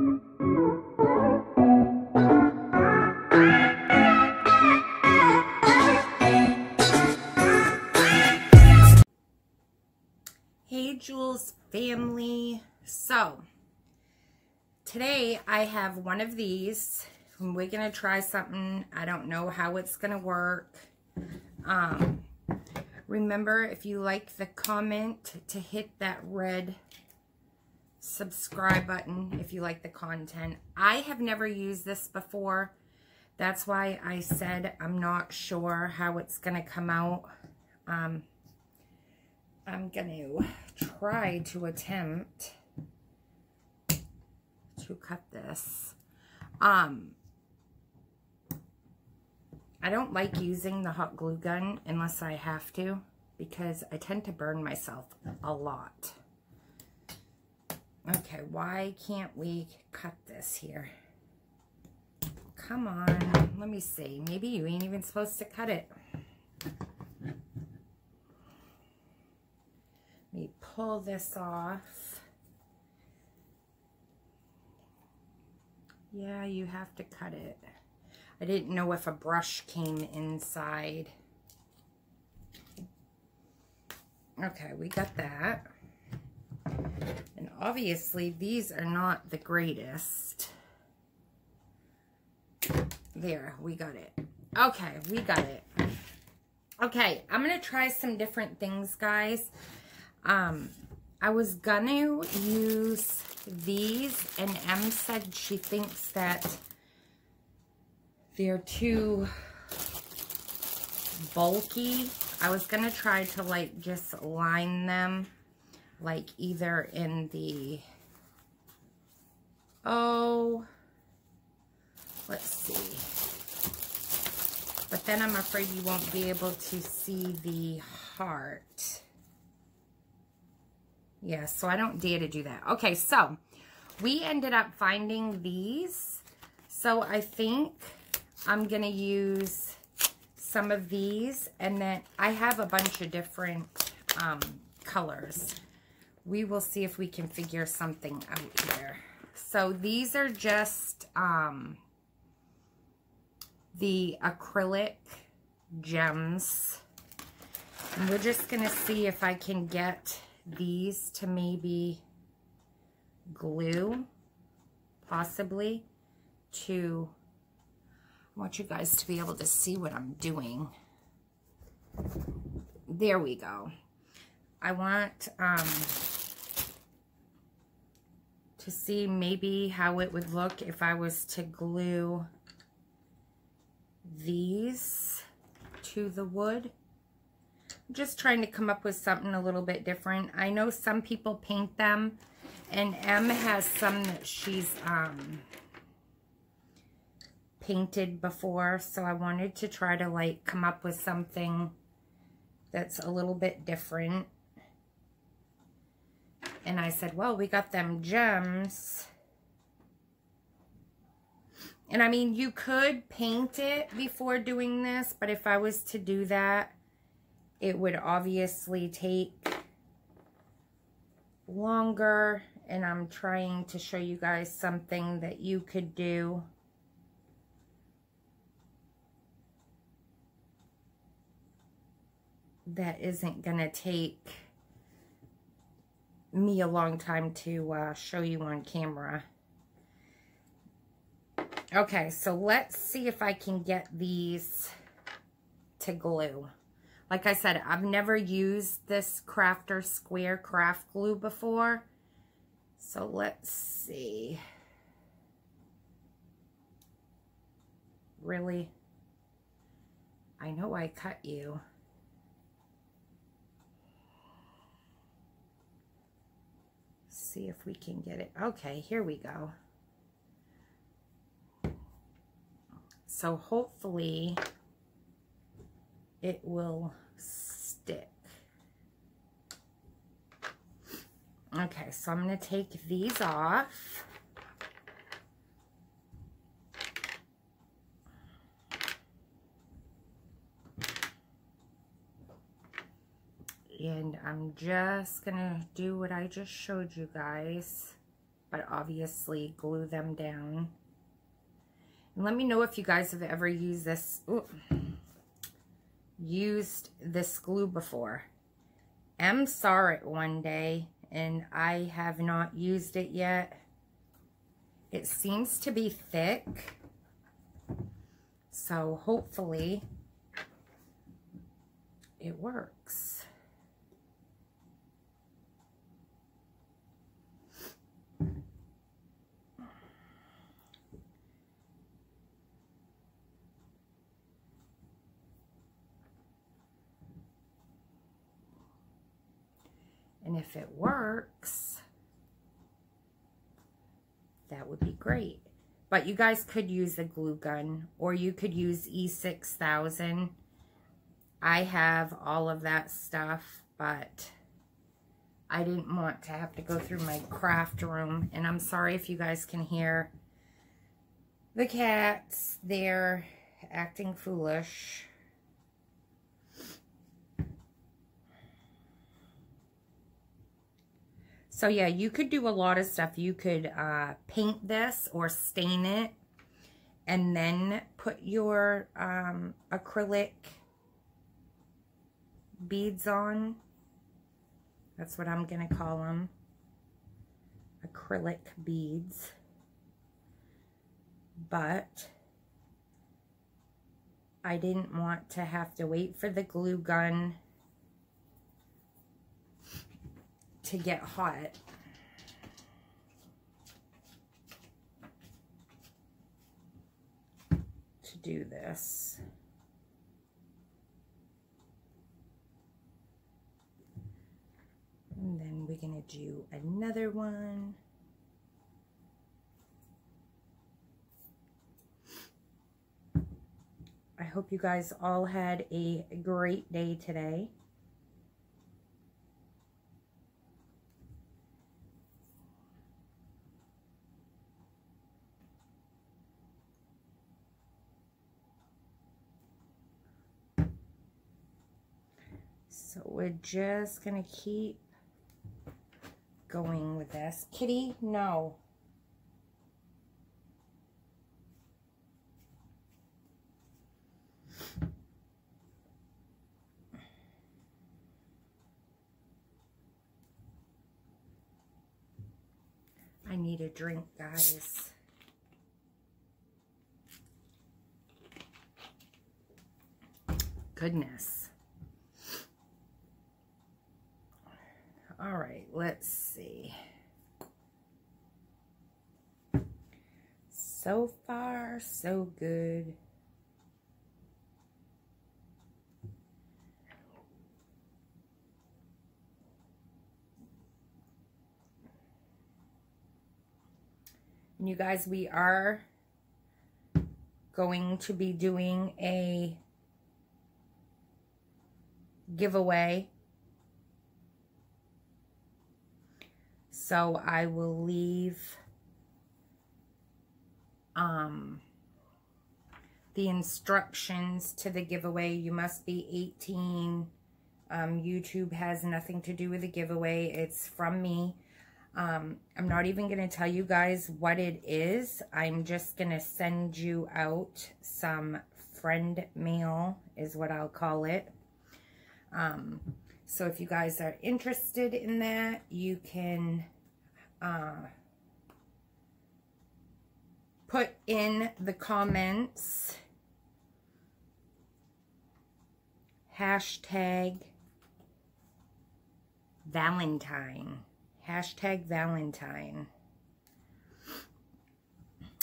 Hey Jules family. So today I have one of these. We're going to try something. I don't know how it's going to work. Um, remember, if you like the comment, to hit that red subscribe button if you like the content. I have never used this before. That's why I said I'm not sure how it's going to come out. Um, I'm going to try to attempt to cut this. Um, I don't like using the hot glue gun unless I have to because I tend to burn myself a lot. Okay, why can't we cut this here? Come on, let me see. Maybe you ain't even supposed to cut it. Let me pull this off. Yeah, you have to cut it. I didn't know if a brush came inside. Okay, we got that. And obviously, these are not the greatest. There, we got it. Okay, we got it. Okay, I'm going to try some different things, guys. Um, I was gonna use these, and Em said she thinks that they're too bulky. I was gonna try to like just line them like either in the, oh, let's see. But then I'm afraid you won't be able to see the heart. Yes, yeah, so I don't dare to do that. Okay, so we ended up finding these. So I think I'm going to use some of these. And then I have a bunch of different um, colors. We will see if we can figure something out here. So these are just um, the acrylic gems. And we're just going to see if I can get these to maybe glue, possibly, to, I want you guys to be able to see what I'm doing. There we go. I want um, see maybe how it would look if I was to glue these to the wood just trying to come up with something a little bit different. I know some people paint them, and Em has some that she's um, painted before, so I wanted to try to like come up with something that's a little bit different. And I said, well, we got them gems. And I mean, you could paint it before doing this, but if I was to do that, it would obviously take longer and I'm trying to show you guys something that you could do that isn't going to take me a long time to uh, show you on camera. Okay, so let's see if I can get these to glue. Like I said, I've never used this Crafter Square Craft Glue before. So let's see. Really? I know I cut you. See if we can get it. Okay, here we go. So hopefully it will stick. Okay, so I'm going to take these off. And I'm just to do what I just showed you guys. but obviously glue them down. And let me know if you guys have ever used this, ooh, used this glue before. Em saw it one day and I have not used it yet. It seems to be thick. So hopefully it works. And if it works, that would be great. But you guys could use a glue gun or you could use E6000. I have all of that stuff, but I didn't want to have to go through my craft room. And I'm sorry if you guys can hear the cats. They're acting foolish. So yeah, you could do a lot of stuff. You could uh, paint this or stain it and then put your um, acrylic beads on. That's what I'm going to call them. Acrylic beads. But I didn't want to have to wait for the glue gun to get hot. To do this. And then we're going to do another one. I hope you guys all had a great day today. So we're just going to keep going with this. Kitty, no. I need a drink, guys. Goodness. All right, let's see. So far, so good. And you guys, we are going to be doing a giveaway So I will leave um, the instructions to the giveaway. You must be 18. Um, YouTube has nothing to do with the giveaway. It's from me. Um, I'm not even going to tell you guys what it is. I'm just going to send you out some friend mail is what I'll call it. Um, so if you guys are interested in that, you can uh, put in the comments hashtag Valentine. Hashtag Valentine.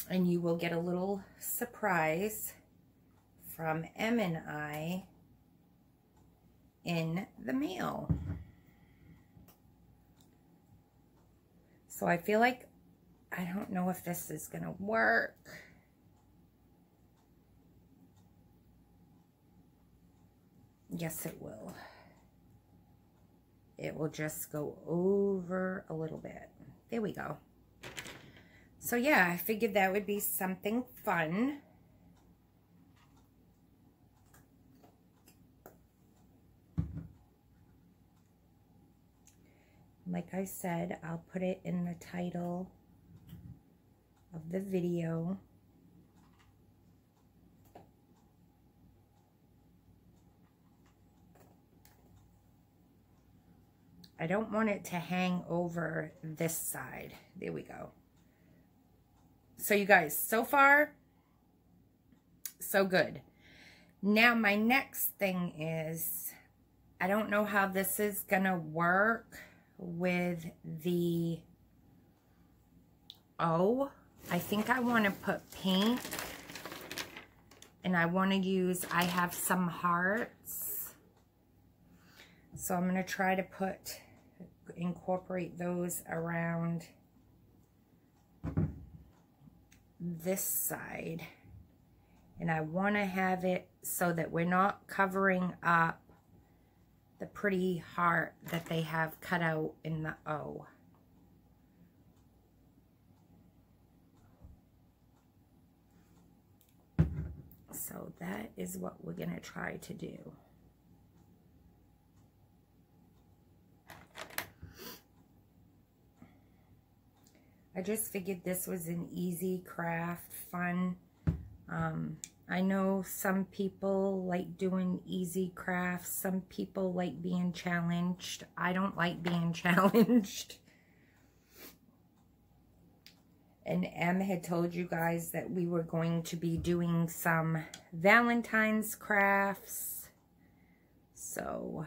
And you will get a little surprise from Em and I in the mail. So I feel like, I don't know if this is going to work. Yes, it will. It will just go over a little bit. There we go. So yeah, I figured that would be something fun. Like I said, I'll put it in the title of the video. I don't want it to hang over this side. There we go. So you guys, so far, so good. Now my next thing is, I don't know how this is going to work with the O. I think I want to put pink. And I want to use, I have some hearts. So I'm going to try to put incorporate those around this side. And I want to have it so that we're not covering up the pretty heart that they have cut out in the O. So that is what we're going to try to do. I just figured this was an easy craft, fun. Um, I know some people like doing easy crafts. Some people like being challenged. I don't like being challenged. And Em had told you guys that we were going to be doing some Valentine's crafts. So,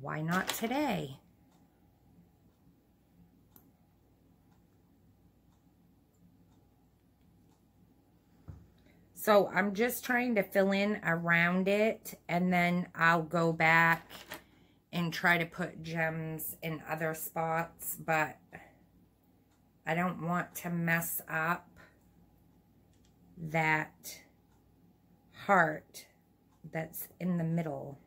why not today? So I'm just trying to fill in around it and then I'll go back and try to put gems in other spots, but I don't want to mess up that heart that's in the middle.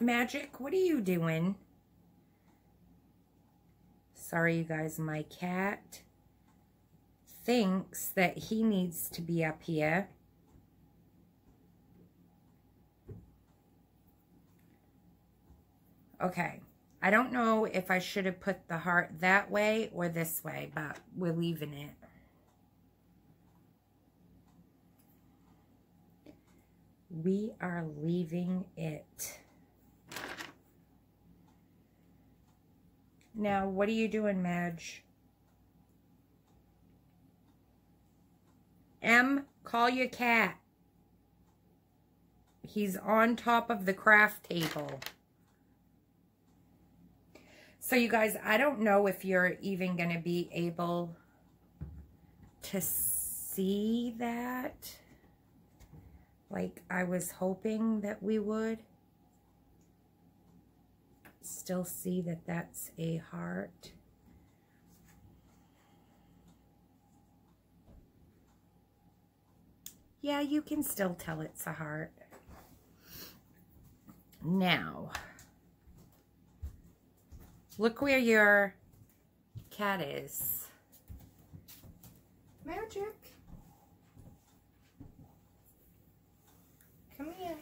Magic, what are you doing? Sorry, you guys, my cat thinks that he needs to be up here. Okay. I don't know if I should have put the heart that way or this way, but we're leaving it. We are leaving it. Now, what are you doing, Madge? Em, call your cat. He's on top of the craft table. So, you guys, I don't know if you're even going to be able to see that like I was hoping that we would still see that that's a heart. Yeah, you can still tell it's a heart. Now, look where your cat is. Magic. Come here.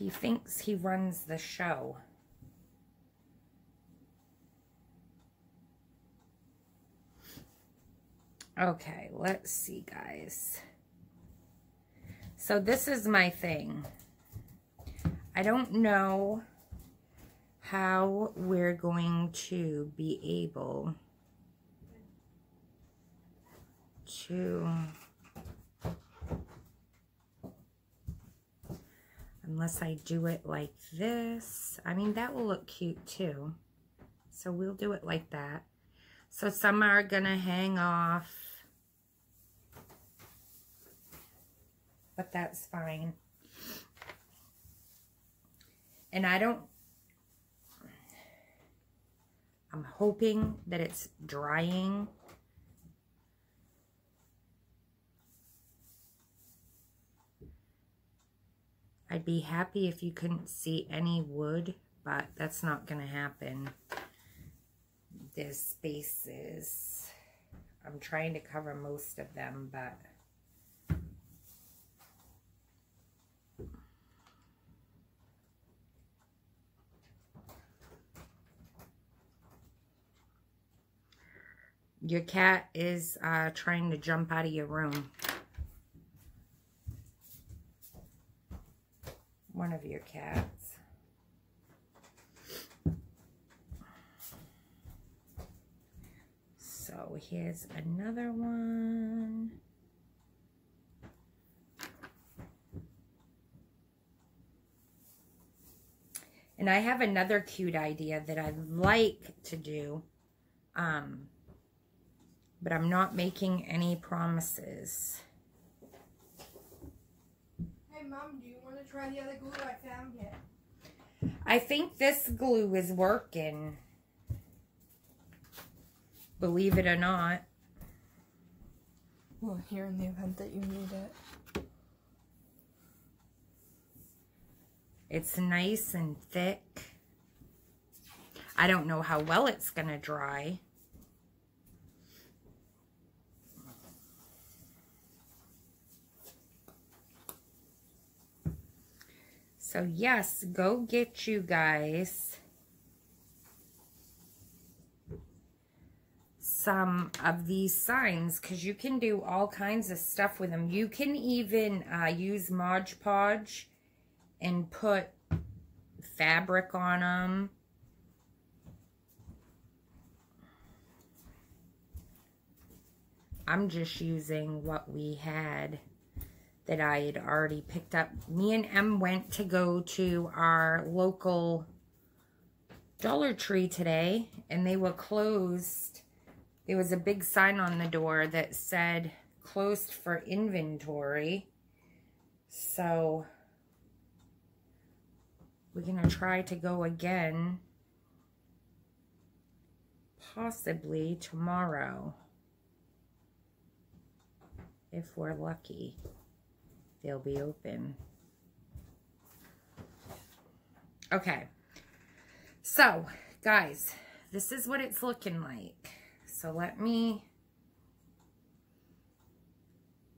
He thinks he runs the show. Okay, let's see, guys. So this is my thing. I don't know how we're going to be able to unless I do it like this. I mean, that will look cute too. So we'll do it like that. So some are going to hang off. But that's fine. And I don't... I'm hoping that it's drying I'd be happy if you couldn't see any wood, but that's not going to happen. There's spaces. I'm trying to cover most of them, but... Your cat is uh, trying to jump out of your room. One of your cats. So here's another one. And I have another cute idea that I'd like to do. Um, but I'm not making any promises. Hey, Mom, do you want to try the other glue I found yet? I think this glue is working. Believe it or not. Well, here in the event that you need it. It's nice and thick. I don't know how well it's going to dry. So yes, go get you guys some of these signs because you can do all kinds of stuff with them. You can even uh, use Mod Podge and put fabric on them. I'm just using what we had that I had already picked up. Me and Em went to go to our local Dollar Tree today, and they were closed. There was a big sign on the door that said closed for inventory. So, we're going to try to go again, possibly tomorrow, if we're lucky they'll be open. Okay. So, guys, this is what it's looking like. So let me,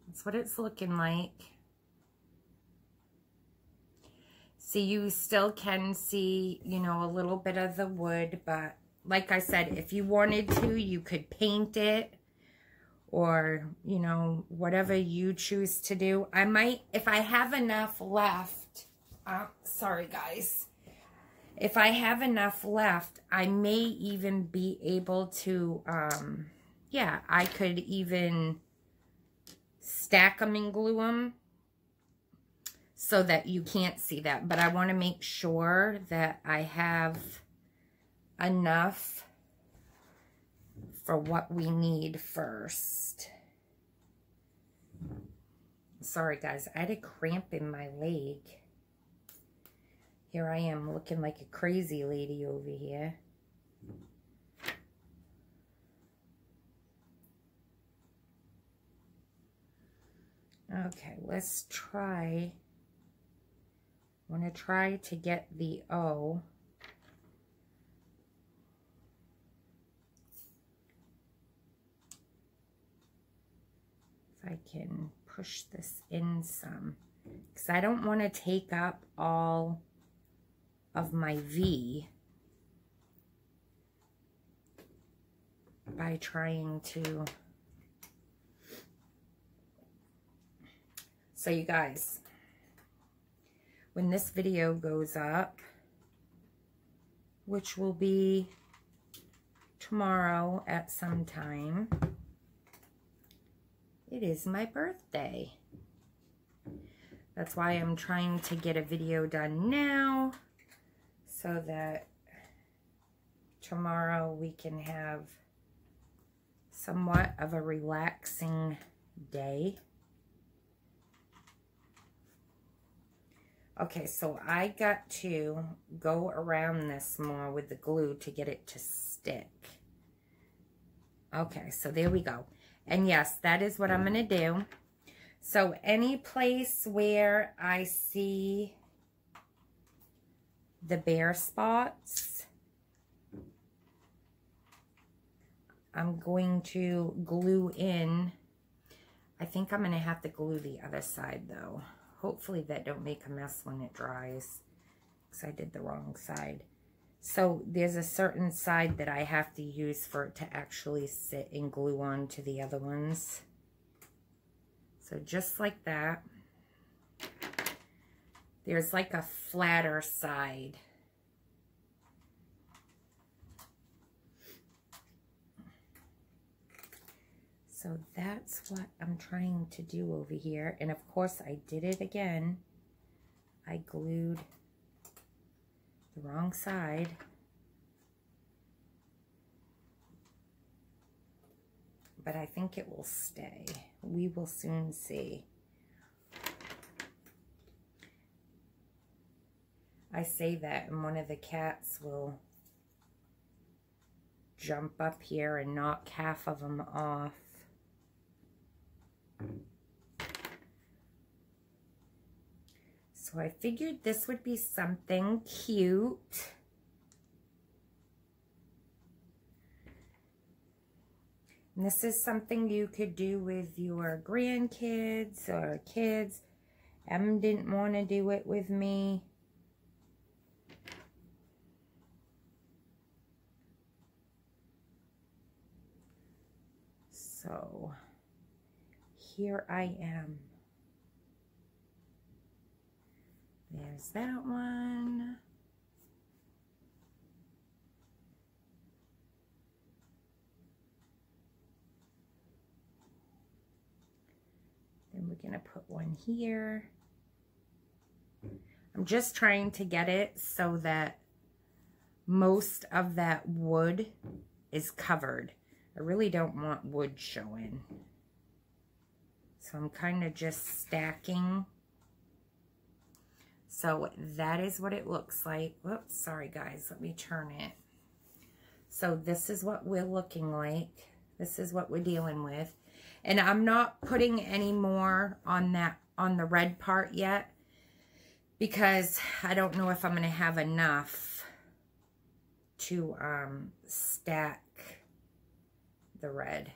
that's what it's looking like. See, you still can see, you know, a little bit of the wood, but like I said, if you wanted to, you could paint it or, you know, whatever you choose to do. I might, if I have enough left, uh, sorry guys, if I have enough left, I may even be able to, um, yeah, I could even stack them and glue them so that you can't see that. But I want to make sure that I have enough for what we need first. Sorry, guys. I had a cramp in my leg. Here I am looking like a crazy lady over here. Okay, let's try. I want to try to get the O. I can push this in some. Because I don't want to take up all of my V by trying to so you guys when this video goes up which will be tomorrow at some time it is my birthday. That's why I'm trying to get a video done now so that tomorrow we can have somewhat of a relaxing day. Okay, so I got to go around this more with the glue to get it to stick. Okay, so there we go. And yes, that is what I'm going to mm. do. So any place where I see the bare spots, I'm going to glue in. I think I'm going to have to glue the other side though. Hopefully that don't make a mess when it dries because I did the wrong side. So there's a certain side that I have to use for it to actually sit and glue on to the other ones. So just like that. There's like a flatter side. So that's what I'm trying to do over here. And of course I did it again. I glued the wrong side. But I think it will stay. We will soon see. I say that and one of the cats will jump up here and knock half of them off. So I figured this would be something cute. And this is something you could do with your grandkids or kids. Em didn't want to do it with me. So here I am. There's that one. Then we're going to put one here. I'm just trying to get it so that most of that wood is covered. I really don't want wood showing. So I'm kind of just stacking so that is what it looks like. Whoops, sorry guys, let me turn it. So this is what we're looking like. This is what we're dealing with. And I'm not putting any more on that on the red part yet because I don't know if I'm going to have enough to um, stack the red.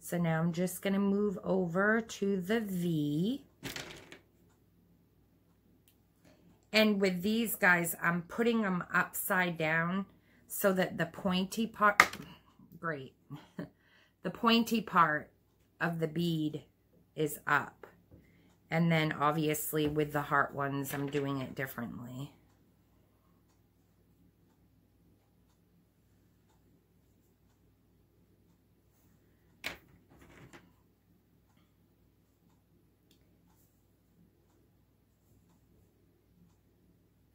So now I'm just going to move over to the V. And with these guys, I'm putting them upside down so that the pointy part, great, the pointy part of the bead is up. And then obviously with the heart ones, I'm doing it differently.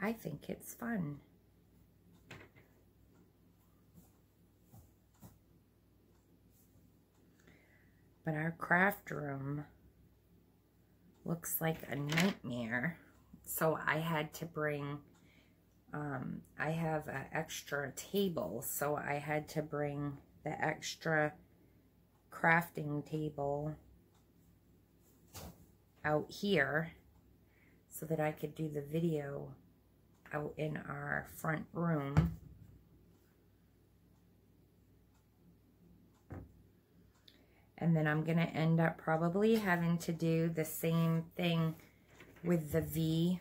I think it's fun. But our craft room looks like a nightmare. So I had to bring, um, I have an extra table. So I had to bring the extra crafting table out here so that I could do the video out in our front room. And then I'm going to end up probably having to do the same thing with the V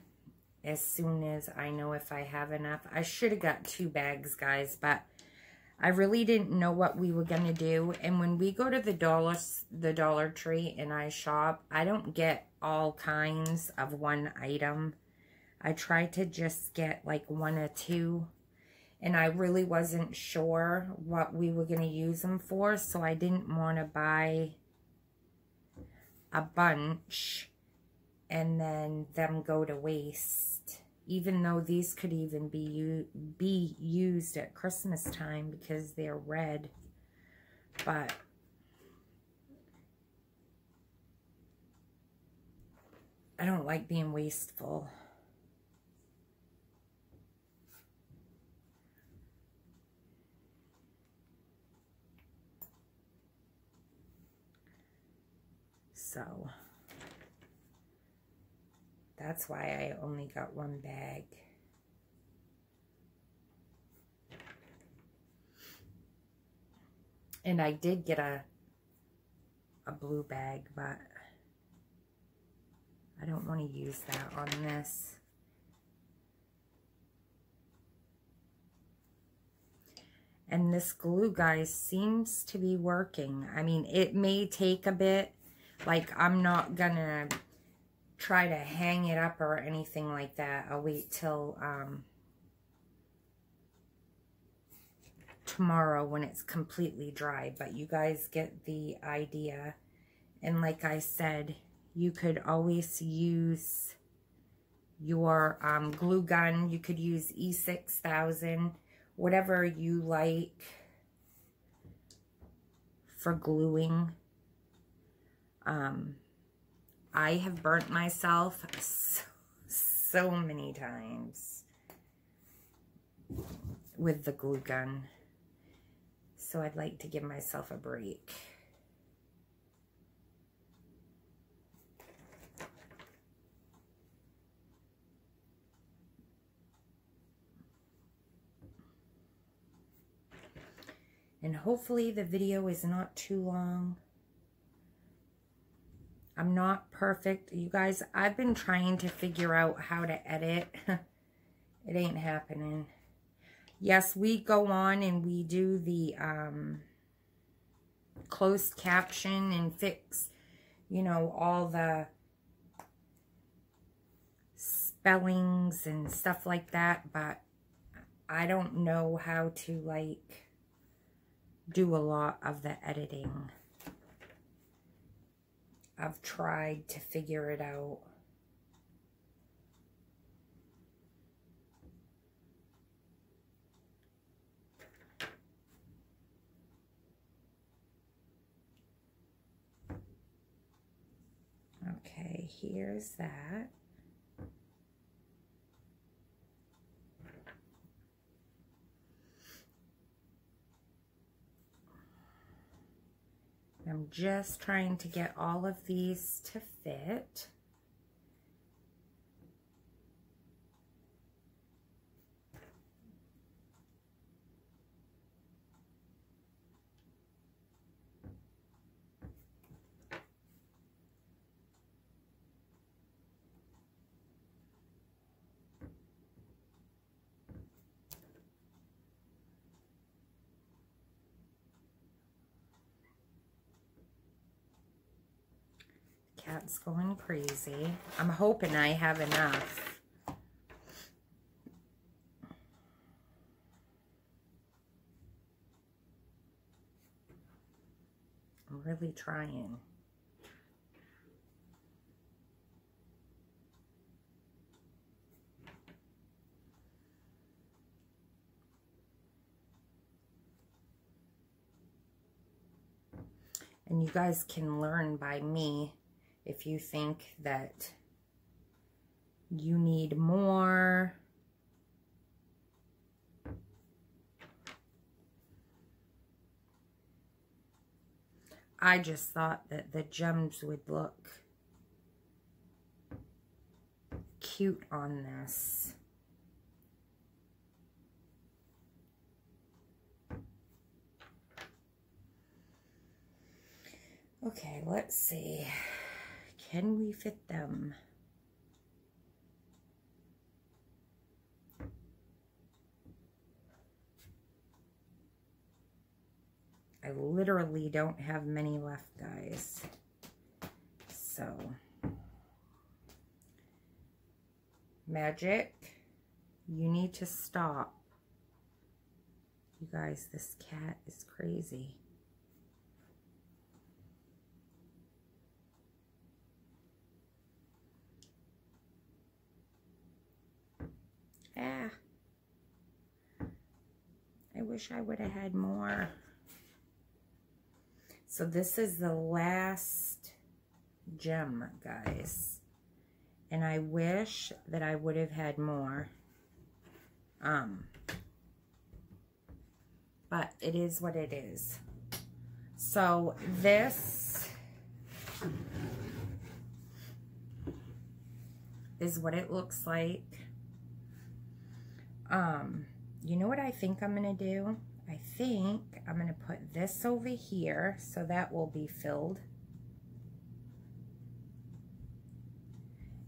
as soon as I know if I have enough. I should have got two bags, guys, but I really didn't know what we were going to do. And when we go to the Dollar, the Dollar Tree and I shop, I don't get all kinds of one item. I tried to just get like one or two and I really wasn't sure what we were going to use them for so I didn't want to buy a bunch and then them go to waste even though these could even be be used at Christmas time because they're red. But I don't like being wasteful So that's why I only got one bag. And I did get a a blue bag, but I don't want to use that on this. And this glue, guys, seems to be working. I mean, it may take a bit. Like, I'm not going to try to hang it up or anything like that. I'll wait till um, tomorrow when it's completely dry. But you guys get the idea. And like I said, you could always use your um, glue gun. You could use E6000, whatever you like for gluing. Um, I have burnt myself so, so many times with the glue gun. So I'd like to give myself a break. And hopefully the video is not too long. I'm not perfect. You guys, I've been trying to figure out how to edit. it ain't happening. Yes, we go on and we do the um, closed caption and fix, you know, all the spellings and stuff like that. But I don't know how to, like do a lot of the editing. I've tried to figure it out. Okay, here's that. I'm just trying to get all of these to fit. Cat's going crazy. I'm hoping I have enough. I'm really trying. And you guys can learn by me if you think that you need more. I just thought that the gems would look cute on this. Okay, let's see. Can we fit them? I literally don't have many left, guys. So, Magic, you need to stop. You guys, this cat is crazy. Ah. I wish I would have had more. So this is the last gem, guys. And I wish that I would have had more. Um, but it is what it is. So this is what it looks like. Um, you know what I think I'm going to do? I think I'm going to put this over here so that will be filled.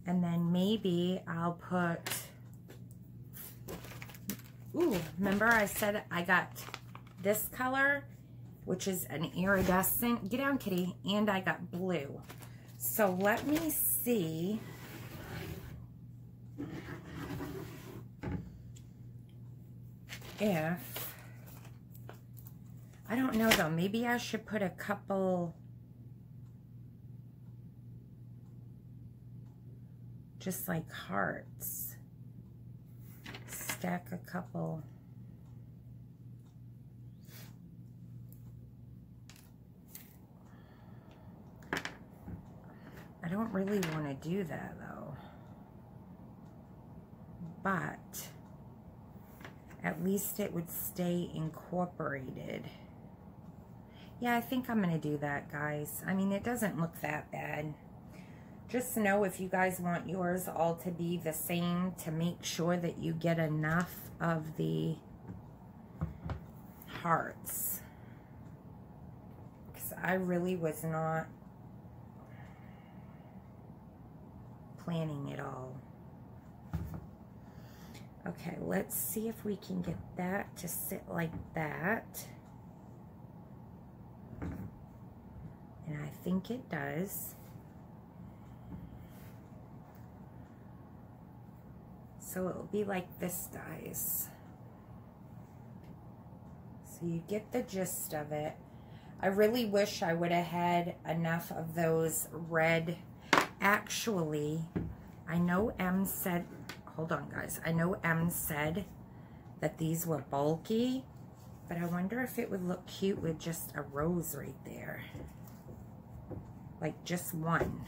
And then maybe I'll put, ooh, remember I said I got this color, which is an iridescent. Get down, kitty. And I got blue. So let me see. If, I don't know though, maybe I should put a couple, just like hearts. Stack a couple. I don't really want to do that though. But at least it would stay incorporated. Yeah, I think I'm going to do that, guys. I mean, it doesn't look that bad. Just know if you guys want yours all to be the same to make sure that you get enough of the hearts. Because I really was not planning it all. Okay, let's see if we can get that to sit like that. And I think it does. So it'll be like this, guys. So you get the gist of it. I really wish I would have had enough of those red. Actually, I know Em said hold on guys. I know Em said that these were bulky, but I wonder if it would look cute with just a rose right there. Like just one.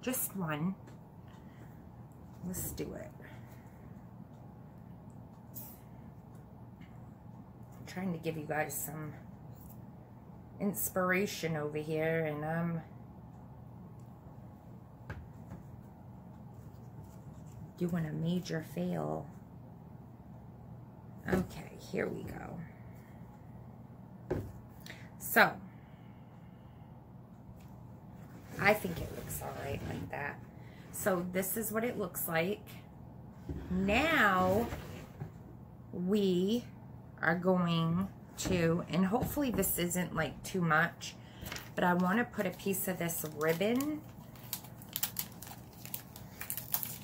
Just one. Let's do it. I'm trying to give you guys some inspiration over here and I'm um, doing a major fail. Okay, here we go. So, I think it looks all right like that. So this is what it looks like. Now, we are going to, and hopefully this isn't like too much, but I want to put a piece of this ribbon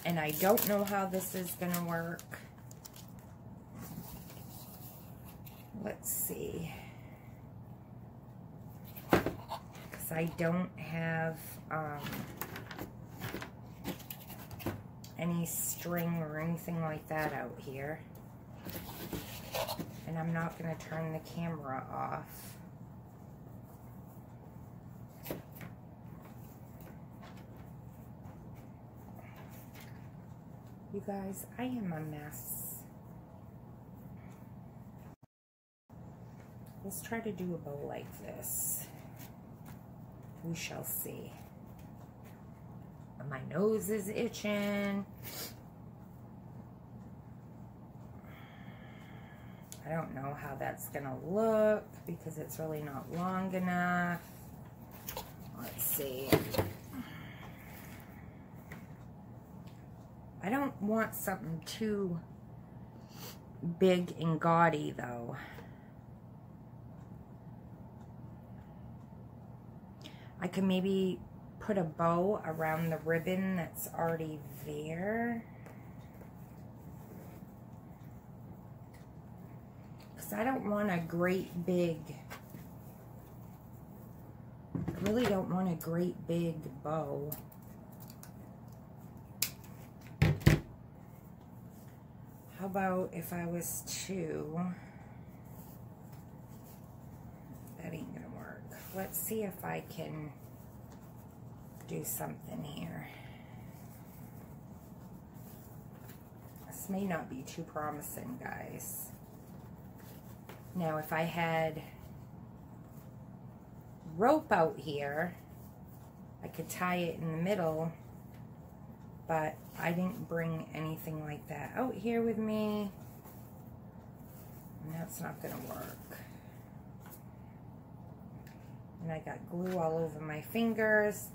and I don't know how this is going to work. Let's see. Because I don't have um, any string or anything like that out here. And I'm not going to turn the camera off. You guys, I am a mess. Let's try to do a bow like this. We shall see. My nose is itching. I don't know how that's going to look because it's really not long enough. Let's see. I don't want something too big and gaudy though. I could maybe put a bow around the ribbon that's already there. Because I don't want a great big, I really don't want a great big bow. How about if I was to... That ain't gonna work. Let's see if I can do something here. This may not be too promising, guys. Now, if I had rope out here, I could tie it in the middle but I didn't bring anything like that out here with me. And that's not going to work. And I got glue all over my fingers.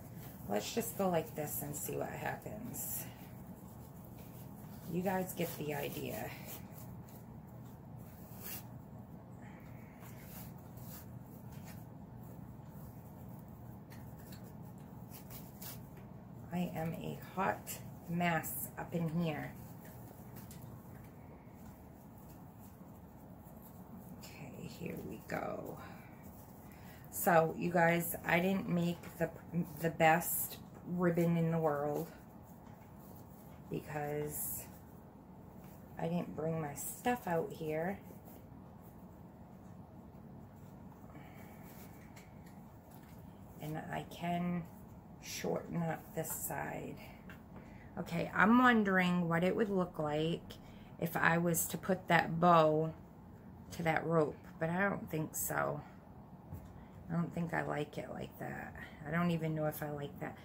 Let's just go like this and see what happens. You guys get the idea. I am a hot mess up in here. Okay, here we go. So, you guys, I didn't make the, the best ribbon in the world because I didn't bring my stuff out here. And I can shorten up this side. Okay, I'm wondering what it would look like if I was to put that bow to that rope, but I don't think so. I don't think I like it like that. I don't even know if I like that.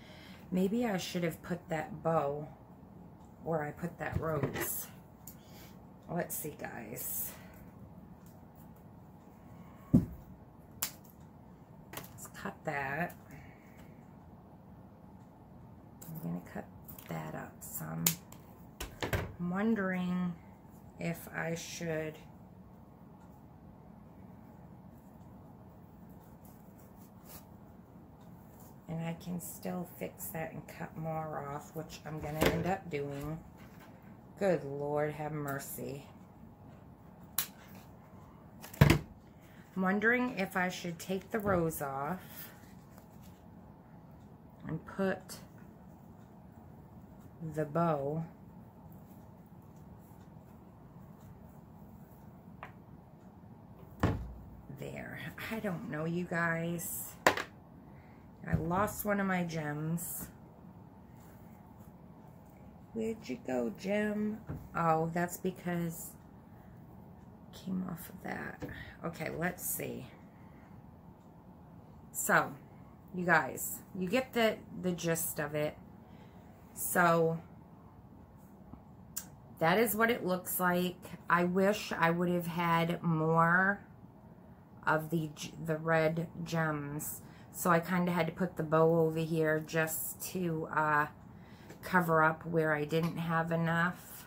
Maybe I should have put that bow where I put that rose. Let's see, guys. Let's cut that. I'm going to cut that up some. I'm wondering if I should and I can still fix that and cut more off, which I'm going to end up doing. Good Lord, have mercy. I'm wondering if I should take the rose off and put the bow there. I don't know, you guys. I lost one of my gems. Where'd you go, gem? Oh, that's because came off of that. Okay, let's see. So, you guys, you get the, the gist of it. So, that is what it looks like. I wish I would have had more of the, the red gems. So I kind of had to put the bow over here just to uh, cover up where I didn't have enough.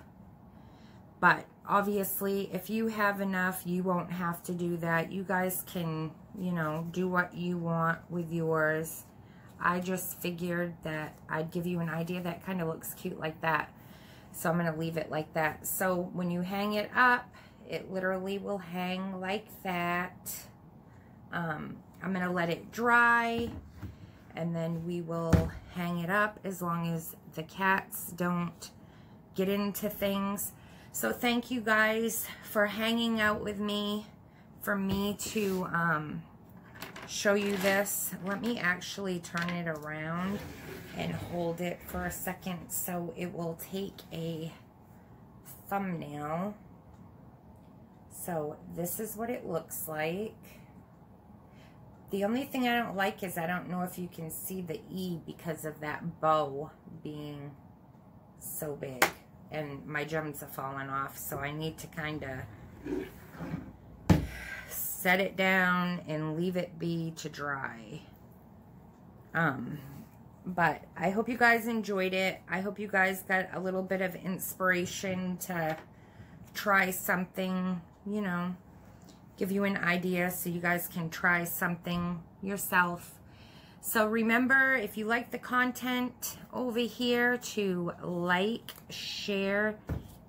But obviously, if you have enough, you won't have to do that. You guys can, you know, do what you want with yours. I just figured that I'd give you an idea that kind of looks cute like that. So I'm going to leave it like that. So when you hang it up, it literally will hang like that. Um, I'm going to let it dry and then we will hang it up as long as the cats don't get into things. So thank you guys for hanging out with me, for me to um, show you this. Let me actually turn it around and hold it for a second so it will take a thumbnail. So this is what it looks like. The only thing I don't like is I don't know if you can see the E because of that bow being so big. And my gems have fallen off, so I need to kind of set it down and leave it be to dry. Um, but I hope you guys enjoyed it. I hope you guys got a little bit of inspiration to try something, you know, give you an idea so you guys can try something yourself. So remember, if you like the content over here, to like, share,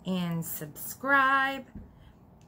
and subscribe